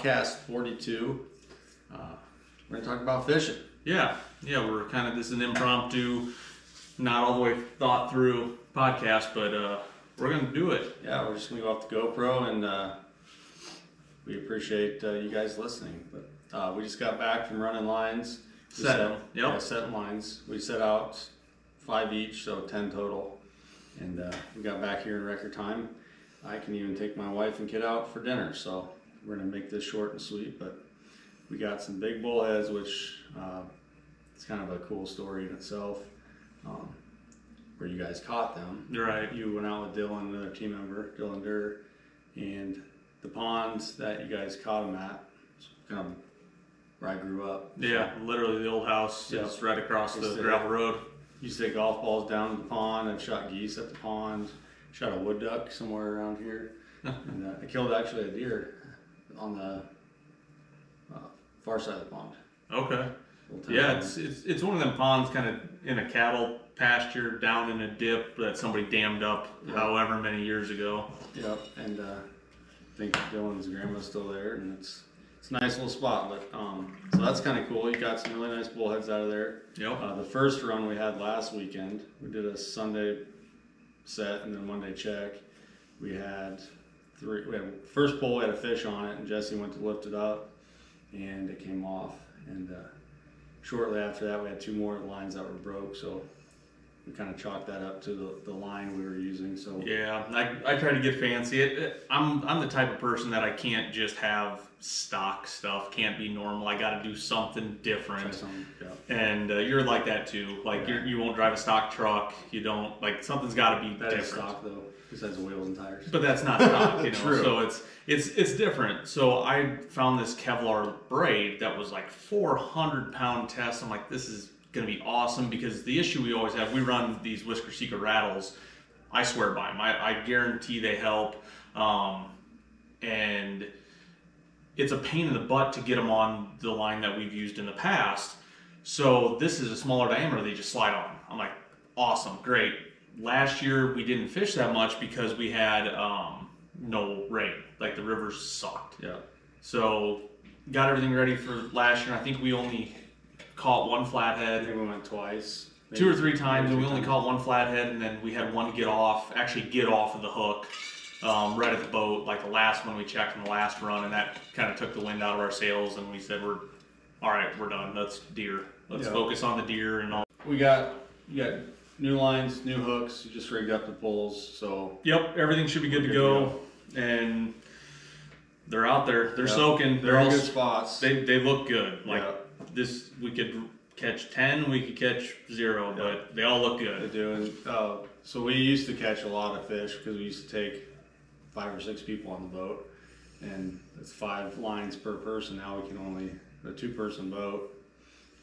podcast 42. Uh, we're going to talk about fishing. Yeah, yeah, we're kind of this is an impromptu, not all the way thought through podcast, but uh, we're gonna do it. Yeah, we're just going to go off the GoPro and uh, we appreciate uh, you guys listening. But uh, we just got back from running lines. We Set set- yep. Yeah, setting lines. We set out five each, so 10 total. And uh, we got back here in record time. I can even take my wife and kid out for dinner, so we're going to make this short and sweet. But we got some big bullheads, which uh, it's kind of a cool story in itself. Um, where you guys caught them. You're right. You went out with Dylan, another team member, Dylan Durr, and the ponds that you guys caught them at, kind of where I grew up. Yeah, literally the old house Yeah. is right across the to- gravel road. Used to take golf balls down to the pond. I've shot geese at the pond. Shot a wood duck somewhere around here, and uh, I killed actually a deer on the uh, far side of the pond. Okay. Yeah, it's it's it's one of them ponds kind of in a cattle pasture down in a dip that somebody dammed up Yeah. however many years ago. Yep, and uh, I think Dylan's grandma's still there, and it's it's a nice little spot. But um, so that's kind of cool. You got some really nice bullheads out of there. Yep. Uh, the first run we had last weekend, we did a Sunday set and then Monday check. We had three. We had first pole we had a fish on it, and Jesse went to lift it up, and it came off. And uh, shortly after that, we had two more lines that were broke. So we kind of chalked that up to the, the line we were using. So Yeah, I, I try to get fancy. It, it, I'm I'm the type of person that I can't just have stock stuff. Can't be normal. I got to do something different. some, yeah. And uh, you're like that too. Like Yeah. you're, you won't drive a stock truck. You don't like something's got to be That different. stock though, besides the wheels and tires. But that's not stock, you know. True. So it's it's it's different. So I found this Kevlar braid that was like 400 pound test. I'm like, this is gonna be awesome because the issue we always have, we run these Whisker Seeker rattles. I swear by them. I, I guarantee they help. Um, and it's a pain in the butt to get them on the line that we've used in the past. So this is a smaller diameter they just slide on. I'm like, awesome, great. Last year we didn't fish that much because we had um, no rain. Like the rivers sucked. Yeah. So got everything ready for last year. I think we only caught one I flathead think we went twice. two or three times, and we only caught one flathead, and then we had one get off, actually get off of the hook, um, right at the boat, like the last one we checked in the last run, and that kind of took the wind out of our sails, and we said we're, all right, we're done. Let's deer. Let's Yeah. focus on the deer and all. We got you got new lines, new hooks. You just rigged up the poles, so Yep, everything should be good, Good to to go, and they're out there. They're Yeah. soaking. They're, they're in all. good spots. They they look good. Like Yeah. This, we could catch ten, we could catch zero, Yeah. but they all look They good. do, and uh, so we used to catch a lot of fish because we used to take five or six people on the boat, and it's five lines per person. Now we can only a two-person boat.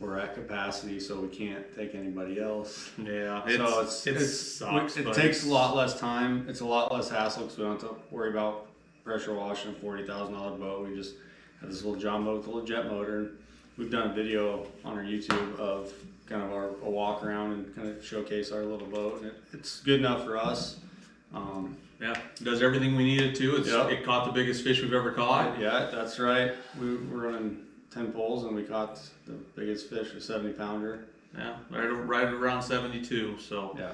We're at capacity, so we can't take anybody else. Yeah, so it's, it's, it it's sucks. it but takes a it's- lot less time. It's a lot less hassle because we don't have to worry about pressure washing a forty thousand dollar boat. We just have this little John boat with a little jet motor. We've done a video on our YouTube of kind of our a walk around and kind of showcase our little boat, and it, it's good enough for us. Um, Yeah, does everything we needed to. It's, Yep. It caught the biggest fish we've ever caught. yeah, that's right. We were running ten poles and we caught the biggest fish, a seventy pounder. Yeah, right, right around 72. So Yeah.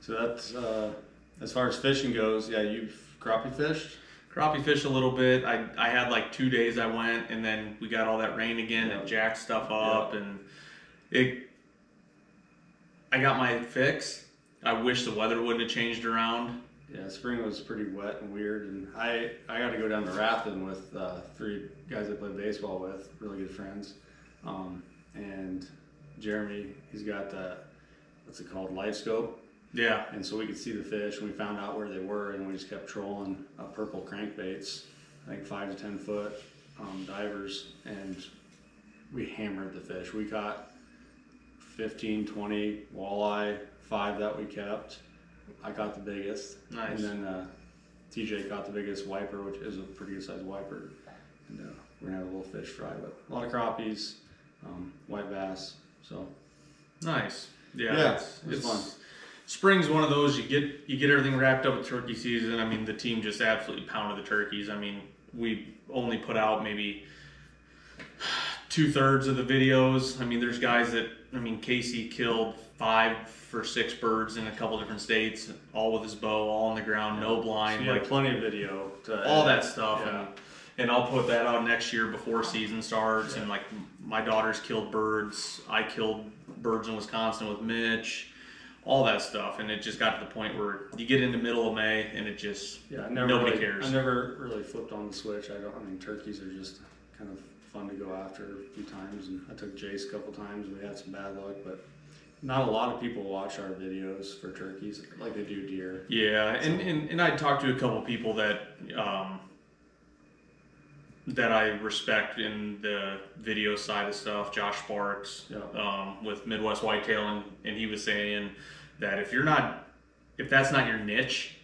So that's uh, as far as fishing goes. Yeah, you've crappie fished. Crappie fish a little bit. I, I had like two days I went, and then we got all that rain again Yeah. and jacked stuff up, and it. I got my fix. I wish the weather wouldn't have changed around. Yeah, spring was pretty wet and weird, and I I got to go down to Rathbun with uh, three guys I played baseball with, really good friends, um, and Jeremy. He's got the what's it called, LiveScope, Yeah, and so we could see the fish, and we found out where they were, and we just kept trolling uh, purple crankbaits, I think five to ten foot um, divers, and we hammered the fish. We caught 15, 20 walleye, five that we kept. I caught the biggest. Nice. And then uh, TJ caught the biggest wiper, which is a pretty good sized wiper. And uh, we're gonna have a little fish fry, but a lot of crappies, um, white bass. So nice. Yeah, Yeah, it's, it was it's fun. Spring's one of those you get you get everything wrapped up with turkey season. I mean, the team just absolutely pounded the turkeys. I mean, we only put out maybe two thirds of the videos. I mean, there's guys that I mean, Casey killed five for six birds in a couple different states, all with his bow, all on the ground, no So blind, had like plenty of video to all that stuff. Yeah. And, and I'll put that out next year before season starts. And like my daughters killed birds. I killed birds in Wisconsin with Mitch. All that stuff, and it just got to the point where you get into middle of May, and it just Yeah, I never Nobody really, cares. I never really flipped on the switch. I don't. I mean, turkeys are just kind of fun to go after a few times, and I took Jace a couple times. and We had some bad luck, but not a lot of people watch our videos for turkeys like they do deer. Yeah, and, and, and I talked to a couple people that um, that I respect in the video side of stuff. Josh Sparks Yeah. um, with Midwest Whitetail, and, and he was saying that if you're not, if that's not your niche,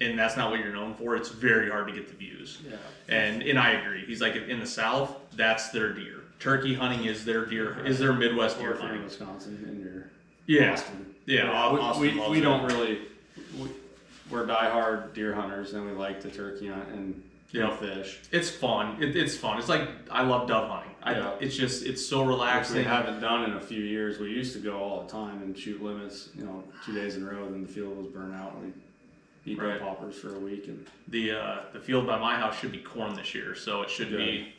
and that's not what you're known for, it's very hard to get the views. Yeah. And and I agree. He's like in the South, that's their deer. Turkey hunting is their deer, is their Midwest deer if you're in hunting. Wisconsin and you're Yeah, Austin. yeah. Au- Austin we, we, we don't really. We, we're diehard deer hunters, and we like to turkey hunt and Yeah. and fish. It's fun. It, it's fun. It's like I love dove hunting. I, Yeah. It's just it's so Which we haven't done in a few years. We used to go all the time and shoot limits, you know, two days in a row. Then the field was burnt out, and we eat Right. right. poppers for a week. And The uh, the field by my house should be corn this year, so it should be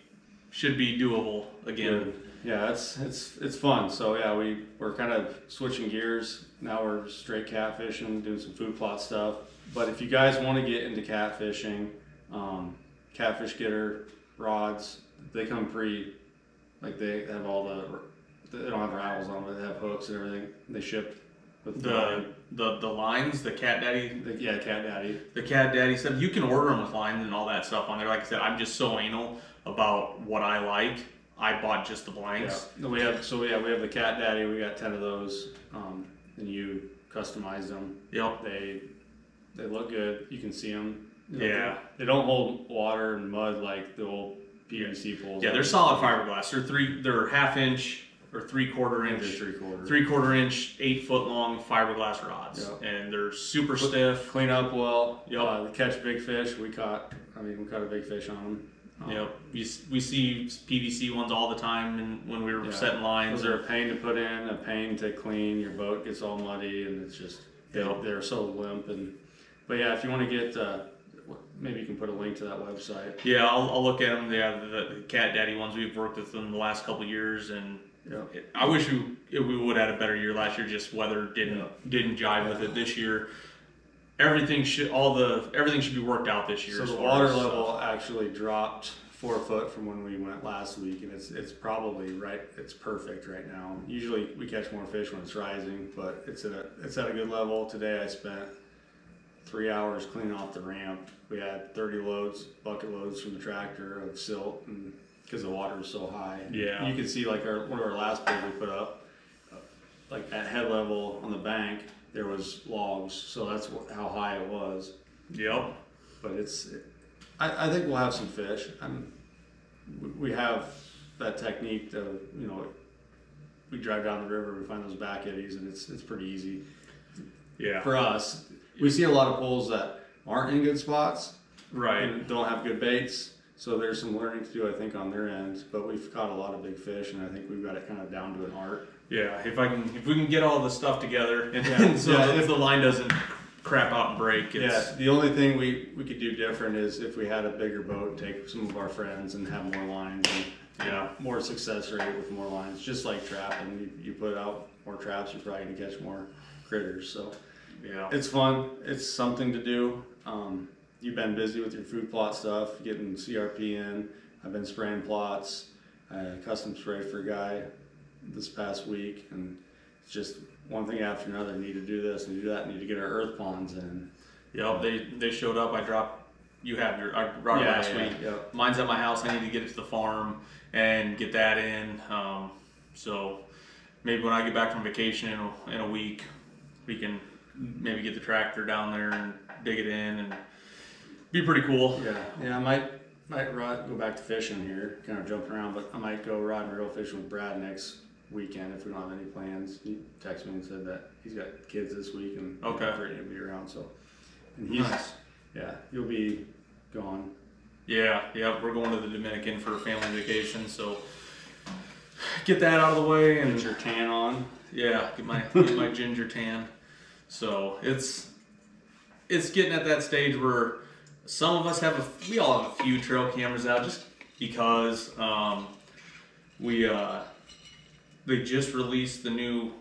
should be doable again. yeah, it's it's it's fun. So yeah, we we're kind of switching gears now. We're straight catfishing, doing some food plot stuff. But if you guys want to get into catfishing, um, catfish getter rods, they come pre, like they have all the, they don't have rattles on, but they have hooks and everything. They ship with The the the lines, the cat daddy, the yeah, cat daddy. the cat daddy stuff. You can order them with lines and all that stuff on there. Like I said, I'm just so anal about what I like. I bought just the blanks. No, we have so yeah we have the cat daddy. We got ten of those, um, and you customize them. Yep. They they look good. You can see them. Yeah. They don't hold water and mud like the old PVC poles. Yeah, they're solid fiberglass. They're three. They're half inch or three quarter inch three quarter. three quarter inch, eight foot long fiberglass rods, Yeah. and they're super stiff. Clean up well. Yep. Uh, they catch big fish. We caught. I mean, we caught a big fish on them. Um, Yep, we, we see PVC ones all the time, and when we were Yeah. setting lines, they're a pain to put in, a pain to clean. Your boat gets all muddy, and it's just they, Yep. they're so limp. And but yeah, if you want to get, uh, maybe you can put a link to that website. yeah, I'll, I'll look at them. Yeah, the, the cat daddy ones we've worked with them the last couple of years, and Yeah. it, I wish we we would have had a better year last year. Just weather didn't Yeah. didn't jive with it this year. Everything should all the everything should be worked out this year. So the water as, level actually dropped four foot from when we went last week, and it's it's probably right. It's perfect right now. Usually we catch more fish when it's rising, but it's at a it's at a good level. Today I spent three hours cleaning off the ramp. We had thirty loads, bucket loads from the tractor of silt, and because the water was so high. Yeah. you can see like our one of our last pulls we put up, like at head level on the bank. There was logs, so that's wh- how high it was Yep. but it's I, I think we'll have some fish I'm, we- we have that technique of you know we drive down the river we find those back eddies and it's it's pretty easy Yeah. for us we see a lot of pools that aren't in good spots Right. and don't have good baits so there's some learning to do i think on their end but we've caught a lot of big fish and i think we've got it kind of down to an art Yeah. If I can, if we can get all the stuff together, and Yeah. so Yeah, if the line doesn't crap out and break, it's, Yeah, the only thing we, we could do different is if we had a bigger boat, take some of our friends and have more lines and Yeah. more success rate with more lines. Just like trapping, you, you put out more traps, you're probably gonna catch more critters. So yeah. it's fun. It's something to do. Um, you've been busy with your food plot stuff, getting CRP in. I've been spraying plots. I custom sprayed for a guy this past week, and it's just one thing after another. Need to do this, to do that. Need to get our earth ponds in. Yep, they they showed up. I dropped. You have your I brought it Yeah, last yeah, week. yep. Mine's at my house. I need to get it to the farm and get that in. Um, so maybe when I get back from vacation in a, in a week, we can maybe get the tractor down there and dig it in and be pretty cool. Yeah, yeah, I might might rod, go back to fishing here, kind of jumping around, but I might go rod and reel fishing with Brad next weekend if we don't have any plans. He texted me and said that he's got kids this week and Okay. Brittany to be around. So, and he's Nice. yeah, he'll be gone. Yeah, yeah, we're going to the Dominican for a family vacation, so get that out of the way and Get your tan on. yeah, get my get my ginger tan. So it's it's getting at that stage where some of us have a we all have a few trail cameras out just because um, we uh, they just released the new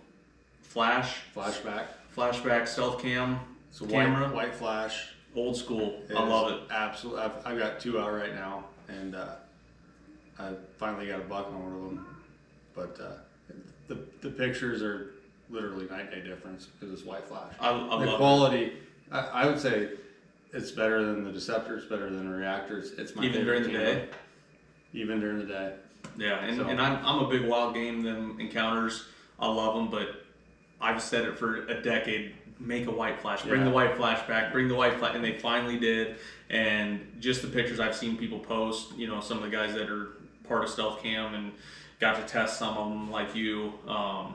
flash Flashback. flashback stealth cam So camera white, white flash. old school. It I love it. Absolutely. I've, I've got two out right now, and uh, I finally got a buck on one of them. But uh, the the pictures are literally night and day difference because it's white flash. I, I the love quality, I, I would say, it's better than the Deceptor. It's better than the Reactors. It's my Even favorite during the camera. day? Even during the day. Yeah, and, So- and I'm I'm a big wild game them encounters. I love them, but I've said it for a decade. Make a white flash. Bring Yeah. the white flash back. Bring the white flash, and they finally did. And just the pictures I've seen people post, you know, some of the guys that are part of Stealth Cam and got to test some of them, like you. Um,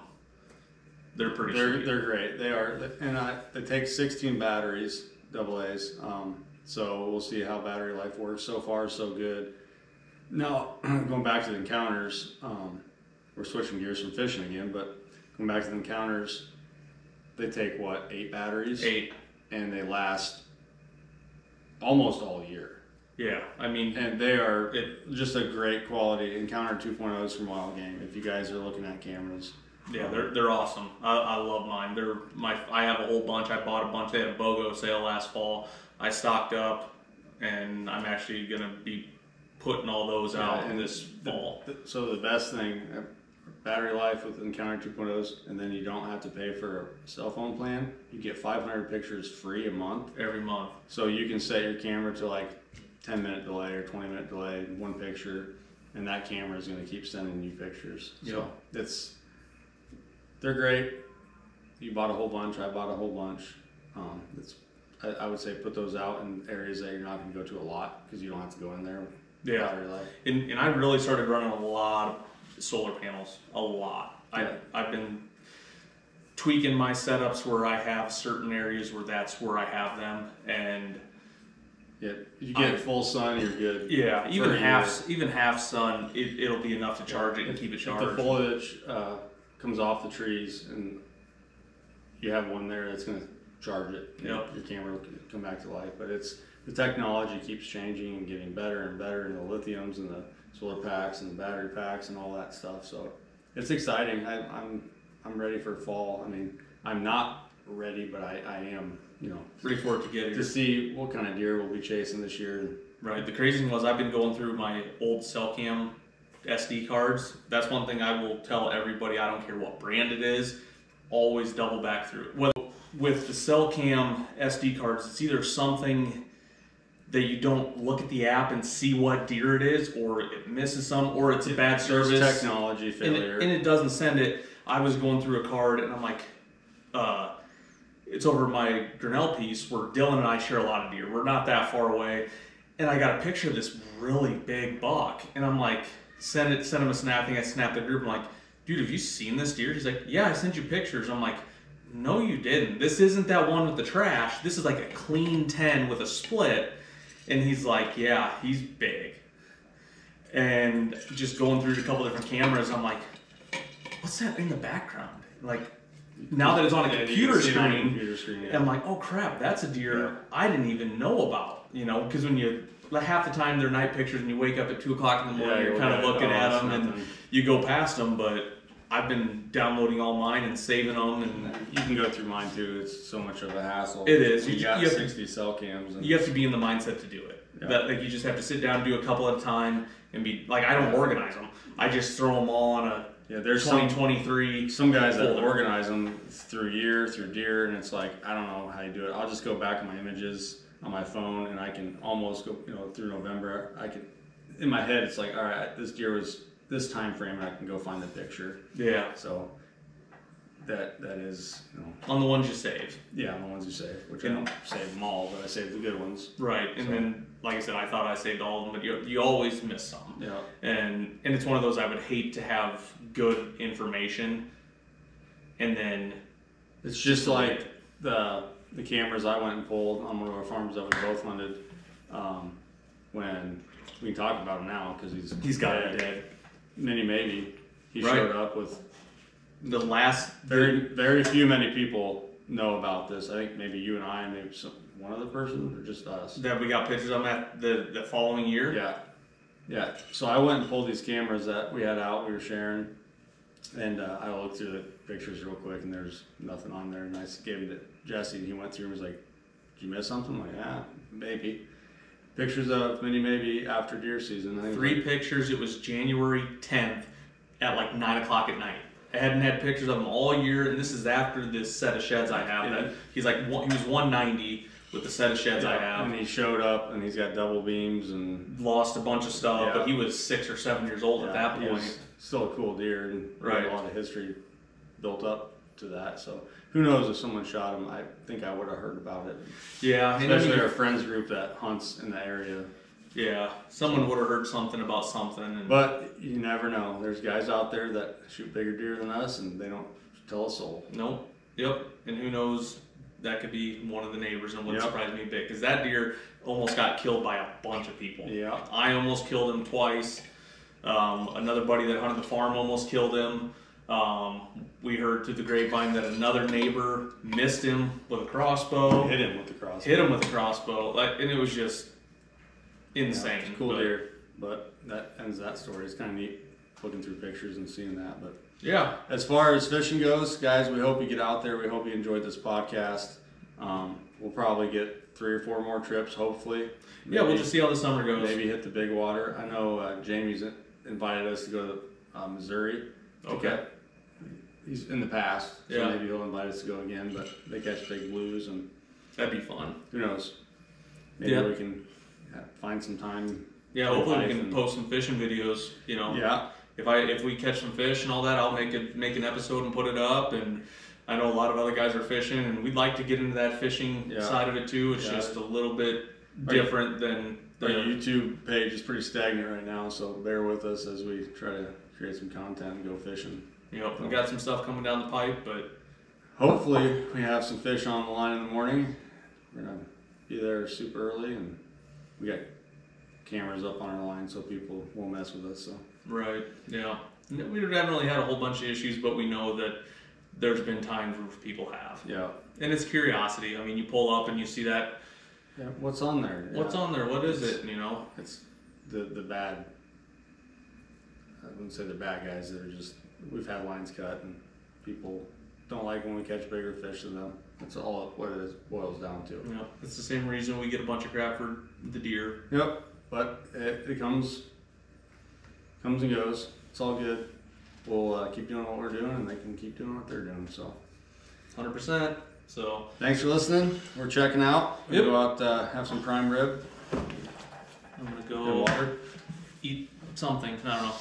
they're pretty They're sweet. they're great. They are, and I, they take 16 batteries, double A's. Um, so we'll see how battery life works. So far, so good. Now, going back to the encounters, um, we're switching gears from fishing again, but going back to the encounters, they take what eight batteries, Eight. and they last almost all year. Yeah, I mean, And they are It- just a great quality encounter 2.0s from Wild Game. If you guys are looking at cameras, Yeah, they're they're awesome. I, I love mine. They're my I have a whole bunch. I bought a bunch. They had a BOGO sale last fall. I stocked up, and I'm actually gonna be putting all those Yeah, out and this the- fall. the- So the best thing, uh, battery life with Encounter 2.0s, and then you don't have to pay for a cell phone plan. You get 500 pictures free a month. Every month. So you can set your camera to like 10 minute delay or 20 minute delay, one picture, and that camera is going to keep sending you pictures. So it's they're great. You bought a whole bunch. I bought a whole bunch. Um, it's I, I would say put those out in areas that you're not going to go to a lot because you don't have to go in there. Yeah. And, and I really started running a lot of solar panels. A lot. Yeah. I I've been tweaking my setups where I have certain areas where that's where I have them, and Yeah, you get I- full sun, you're good. yeah, even half even half sun, it, it'll be enough to charge it and If- keep it If charged. the foliage uh, comes off the trees and you have one there that's going to charge it, Yep. your camera will come back to life. But it's the technology keeps changing and getting better and better, and the lithiums and the solar packs and the battery packs and all that stuff. So it's exciting. I, I'm I'm ready for fall. I mean, I'm not ready, but I, I am. You know, Ready for it to get here. to see what kind of deer we'll be chasing this year. Right. The crazy thing was I've been going through my old Cellcam SD cards. That's one thing I will tell everybody. I don't care what brand it is. Always double back through it. Well, with the Cellcam SD cards, it's either something that you don't look at the app and see what deer it is, or it misses some, or it's a bad service. technology and failure. it, and it doesn't send it. I was going through a card and I'm like, uh, it's over my Grinnell piece where Dylan and I share a lot of deer. We're not that far away, and I got a picture of this really big buck, and I'm like, send it, send him a snap. I think I snapped the group. I'm like, dude, have you seen this deer? He's like, yeah, I sent you pictures. I'm like, no, you didn't. This isn't that one with the trash. This is like a clean ten with a split. And he's like, yeah, he's big. And just going through a couple different cameras, I'm like, what's that in the background? Like, now that it's on a Yeah, computer can see it on a screen, computer screen, yeah. I'm like, oh crap, that's a deer Yeah. I didn't even know about. You know, because when you like, half the time they're night pictures, and you wake up at two o'clock in the morning, Yeah, you're you kind of look at it, looking oh, at them, and you go past them. But I've been downloading all mine and saving them, and You can go through mine too. It's so much of a hassle. It is. You, You- got you have to- 60 cell cams. And you have to be in the mindset to do it. Yeah. That like you just have to sit down, do a couple at a time, and be like, I don't organize them. I just throw them all on a yeah, there's some 2023. some guys that organize them through year, through deer, and it's like I don't know how you do it. I'll just go back on my images on my phone, and I can almost go, you know, through November. I can, in my head, it's like, all right, this deer was this time frame, and I can go find the picture. Yeah, So that that is, you know, on the ones you save. yeah, on the ones you save, which And- I don't save them all, but I save the good ones. Right, and So- then like I said, I thought I saved all of them, but you you always miss some. Yeah. and and it's one of those I would hate to have good information, and then It's just like the the cameras I went and pulled on one of our farms that we both hunted. Um, when we can talk about him now because he's he's got dead. it dead. Many maybe he Right. showed up with The last very very few many people know about this. I think maybe you and I, and maybe some, one other person, or just us. that we got pictures of that the the following year. Yeah, yeah. So I went and pulled these cameras that we had out. We were sharing, and uh, I looked through the pictures real quick, and there's nothing on there. And I s- gave them Jesse, and he went through and was like, "Did you miss something?" I'm like, yeah, maybe. Pictures of many maybe after deer season. I think Three like- pictures. It was January 10th at like nine o'clock at night. I hadn't had pictures of him all year, and this is after this set of sheds I have. Yeah. That he's like he was 190 with the set of sheds I have. and he showed up, and he's got double beams, and Lost a bunch of stuff, Yeah. but he was six or seven years old at yeah, that point. still a cool deer, and Right. a lot of history built up to that. So who knows if someone shot him? I think I would have heard about it. Yeah, Especially our friends group that hunts in the area. yeah. Someone would have heard something about something, and But you never know. There's guys out there that shoot bigger deer than us, and they don't tell a soul. Nope. Yep. And who knows? That could be one of the neighbors, and wouldn't Yep. surprise me a bit because that deer almost got killed by a bunch of people. Yeah. I almost killed him twice. Um, another buddy that hunted the farm almost killed him. Um, we heard through the grapevine that another neighbor missed him with a crossbow, Hit him with the crossbow. hit him with a crossbow, like, and it was just insane. a cool but- deer. But that ends that story. It's kind of neat looking through pictures and seeing that. But Yeah. as far as fishing goes, guys, we hope you get out there. We hope you enjoyed this podcast. Um, we'll probably get three or four more trips, hopefully. Yeah, we'll just see how the summer goes. maybe hit the big water. I know uh, Jamie's invited us to go to uh, Missouri. To Okay. He's in the past, so Yeah. maybe he'll invite us to go again. But they catch big blues, and That'd be fun. who knows? Maybe Yeah. we can uh, find some time. Yeah, for hopefully we can and- post some fishing videos. You know, Yeah, if I if we catch some fish and all that, I'll make it make an episode and put it up. And I know a lot of other guys are fishing, and we'd like to get into that fishing Yeah. side of it too. It's Yeah. just a little bit Are you- different than our the YouTube page is pretty stagnant right now, so bear with us as we try to create some content and go fishing. you know we got some stuff coming down the pipe, but Hopefully, we have some fish on the line in the morning. We're gonna be there super early, and we got cameras up on our line so people won't mess with us. So right, yeah, we haven't really had a whole bunch of issues, but we know that there's been times where people have, yeah, and it's curiosity. I mean, you pull up and you see that yeah. What's on there? what's Yeah. on there, what is it? You know, It's the the bad. I wouldn't say they're bad guys. They're just we've had lines cut, and people don't like when we catch bigger fish than them. That's all what it is, boils down to. know, it's the same reason we get a bunch of crap for the deer. Yep, but it, it comes comes and goes. It's all good. We'll uh, keep doing what we're doing, and they can keep doing what they're doing. So, Hundred percent. So thanks for listening. We're checking out. We'll Yep. go out uh, have some prime rib I'm gonna go water. eat something. I don't know.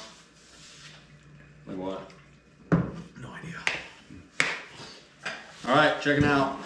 Like what? No idea. All right, checking out.